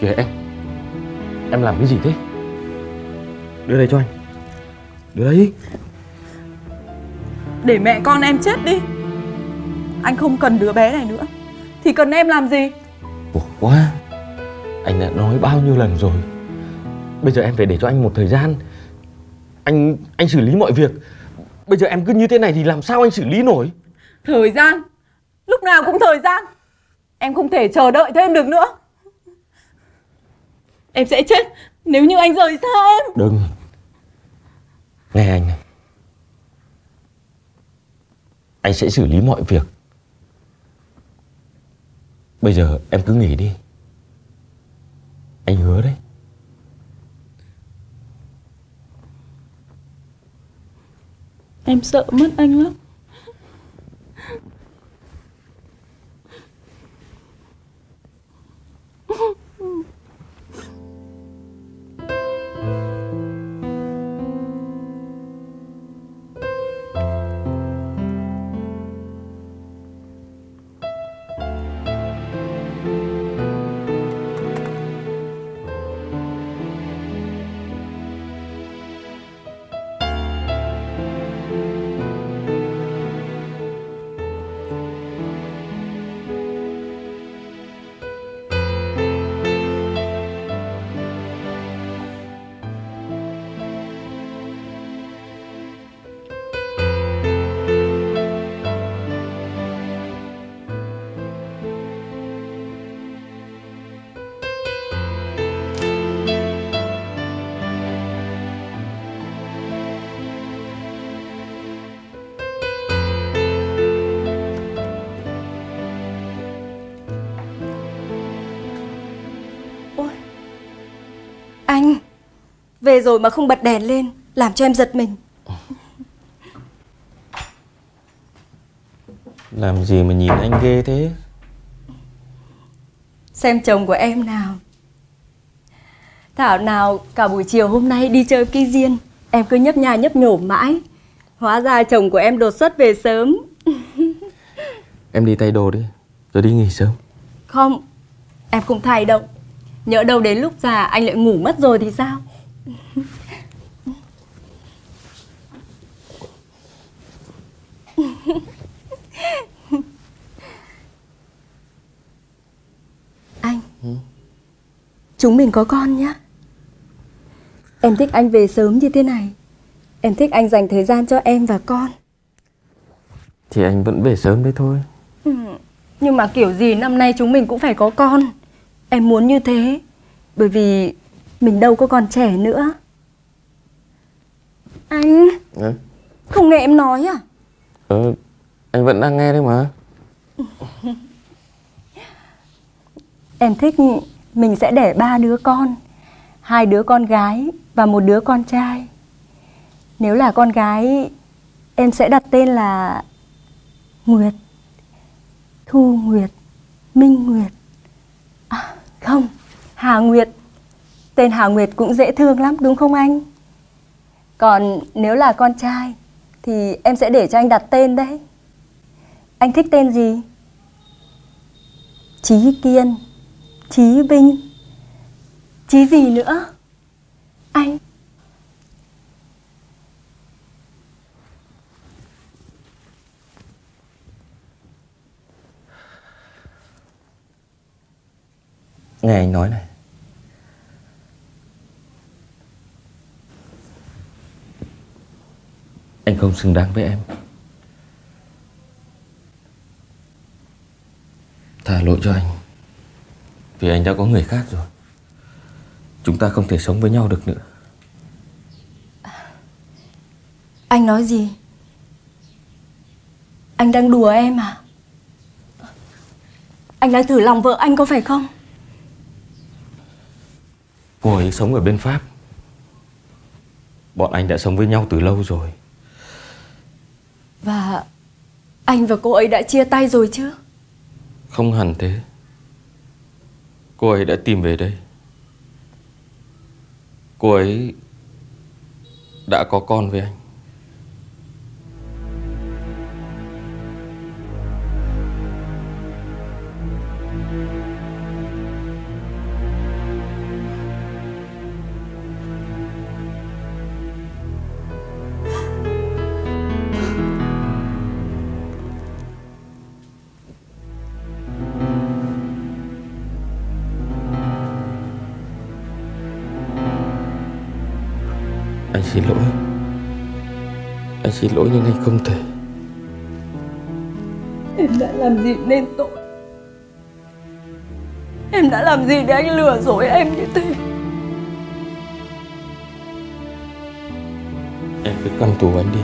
Kìa em Em làm cái gì thế? Đưa đây cho anh. Đưa đây Để mẹ con em chết đi. Anh không cần đứa bé này nữa. Thì cần em làm gì? Ủa quá. Anh đã nói bao nhiêu lần rồi. Bây giờ em phải để cho anh một thời gian. Anh anh xử lý mọi việc. Bây giờ em cứ như thế này thì làm sao anh xử lý nổi? Thời gian. Lúc nào cũng thời gian. Em không thể chờ đợi thêm được nữa Em sẽ chết. Nếu như anh rời xa em. Đừng. Nghe anh. Này Anh sẽ xử lý mọi việc. Bây giờ em cứ nghỉ đi. Anh hứa đấy. Em sợ mất anh lắm Về rồi mà không bật đèn lên Làm cho em giật mình. Làm gì mà nhìn anh ghê thế? Xem chồng của em nào. Thảo nào cả buổi chiều hôm nay đi chơi cây diên. Em cứ nhấp nhà nhấp nhổ mãi. Hóa ra chồng của em đột xuất về sớm. Em đi thay đồ đi Rồi đi nghỉ sớm. Không Em không thay đâu. Nhỡ đâu đến lúc già anh lại ngủ mất rồi thì sao Anh. Chúng mình có con nhá. Em thích anh về sớm như thế này. Em thích anh dành thời gian cho em và con. Thì anh vẫn về sớm đấy thôi. Nhưng mà kiểu gì năm nay chúng mình cũng phải có con. Em muốn như thế. Bởi vì mình đâu có còn trẻ nữa. Anh ừ. Không nghe em nói à? Ừ, Anh vẫn đang nghe đấy mà. Em thích mình sẽ đẻ ba đứa con Hai đứa con gái và một đứa con trai. Nếu là con gái Em sẽ đặt tên là Nguyệt Thu Nguyệt Minh Nguyệt. À không Hà Nguyệt Tên Hà Nguyệt cũng dễ thương lắm, đúng không anh? Còn nếu là con trai, Thì em sẽ để cho anh đặt tên đấy. Anh thích tên gì? Chí Kiên, Chí Vinh, Chí gì nữa? Anh. Nghe anh nói này không xứng đáng với em. Thả lỗi cho anh. Vì anh đã có người khác rồi. Chúng ta không thể sống với nhau được nữa. Anh nói gì? Anh đang đùa em à? Anh đang thử lòng vợ anh có phải không? Cô ấy sống ở bên Pháp. Bọn anh đã sống với nhau từ lâu rồi và anh và cô ấy đã chia tay rồi chứ? Không hẳn thế. Cô ấy đã tìm về đây. Cô ấy đã có con với anh. Xin lỗi. Anh xin lỗi nhưng anh không thể. Em đã làm gì nên tội? Em đã làm gì để anh lừa dối em như thế? Em cứ căm thù anh đi.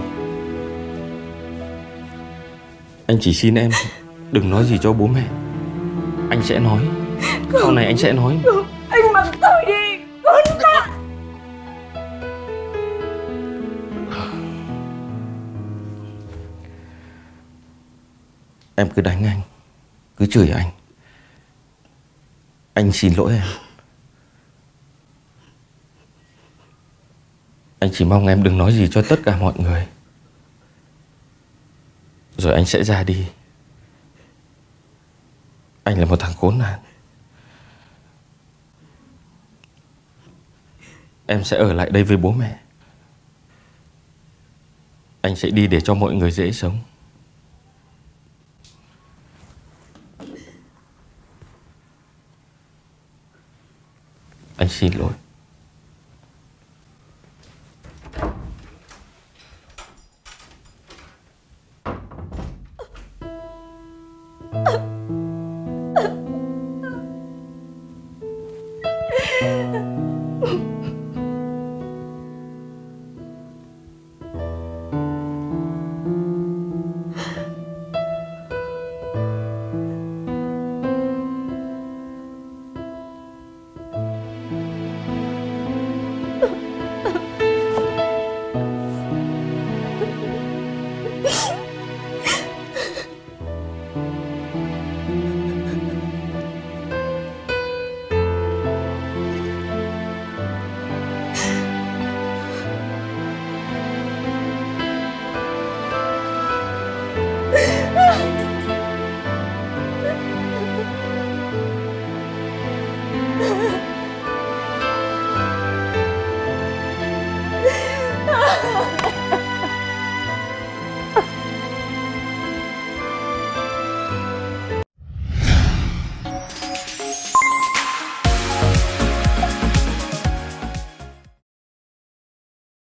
Anh chỉ xin em Đừng nói gì cho bố mẹ. Anh sẽ nói. Sau này anh sẽ nói. Anh mặc tôi đi Con Em cứ đánh anh, Cứ chửi anh. Anh xin lỗi em. Anh chỉ mong em đừng nói gì cho tất cả mọi người. Rồi anh sẽ ra đi. Anh là một thằng khốn nạn. Em sẽ ở lại đây với bố mẹ. Anh sẽ đi để cho mọi người dễ sống. Anh xin lỗi